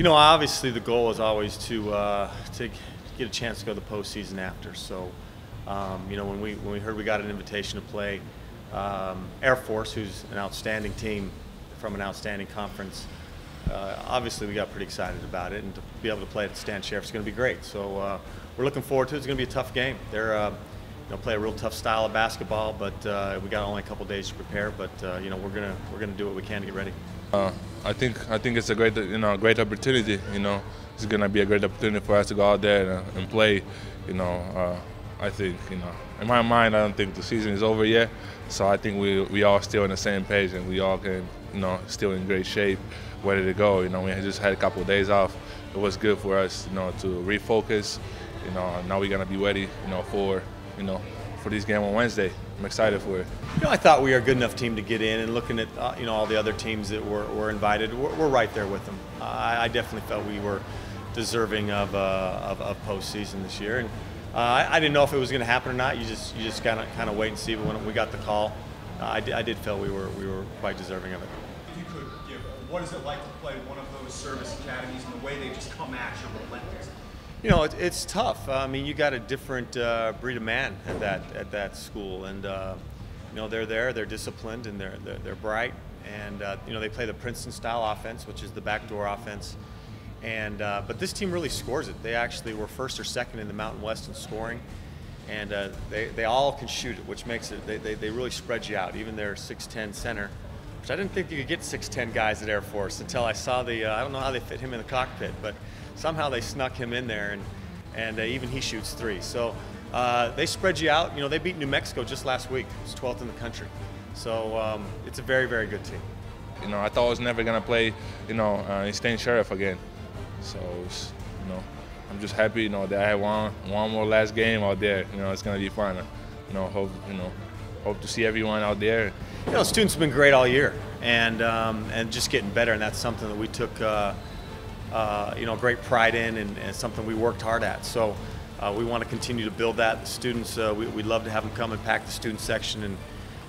You know, obviously the goal is always to uh, to get a chance to go to the postseason after. So, um, you know, when we when we heard we got an invitation to play um, Air Force, who's an outstanding team from an outstanding conference, uh, obviously we got pretty excited about it, and to be able to play at Stan Sheriff is going to be great. So uh, we're looking forward to it. It's going to be a tough game. They're uh, know, play a real tough style of basketball, but uh, we got only a couple days to prepare. But uh, you know, we're gonna we're gonna do what we can to get ready. Uh, I think I think it's a great you know great opportunity. You know, it's gonna be a great opportunity for us to go out there and, and play. You know, uh, I think you know in my mind I don't think the season is over yet. So I think we we all still on the same page and we all can you know still in great shape, ready to go. You know, we just had a couple of days off. It was good for us, you know, to refocus. You know, now we're gonna be ready, you know, for you know for this game on Wednesday. I'm excited for it. You know, I thought we were a good enough team to get in, and looking at uh, you know all the other teams that were, were invited, we're, we're right there with them. Uh, I, I, definitely felt we were deserving of uh, of, of postseason this year, and uh, I, I, didn't know if it was going to happen or not. You just you just kind of kind of wait and see. But when we got the call, uh, I, did, I did feel we were we were quite deserving of it. If you could give, what is it like to play one of those service academies and the way they just come at you relentless? You know, it, it's tough. I mean, you got a different uh, breed of man at that at that school, and uh, you know they're there, they're disciplined, and they're they're, they're bright, and uh, you know they play the Princeton style offense, which is the backdoor offense. And uh, but this team really scores it. They actually were first or second in the Mountain West in scoring, and uh, they they all can shoot it, which makes it they, they, they really spread you out. Even their 6'10 center, which I didn't think you could get 6'10 guys at Air Force until I saw the uh, I don't know how they fit him in the cockpit, but somehow they snuck him in there, and and uh, even he shoots three. So uh, they spread you out. You know, they beat New Mexico just last week. It's 12th in the country. So um, it's a very very good team. You know, I thought I was never gonna play. You know, uh, in Stan Sheriff again. So you know, I'm just happy. You know that I had one one more last game out there. You know, it's gonna be fun. You know, hope you know hope to see everyone out there. You know, students have been great all year, and um, and just getting better, and that's something that we took. Uh, uh, you know, great pride in and, and, something we worked hard at. So uh, we want to continue to build that. The students, uh, we, would love to have them come and pack the student section. And,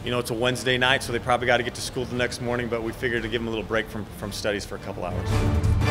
you know, it's a Wednesday night, so they probably got to get to school the next morning, but we figured to give them a little break from, from studies for a couple hours.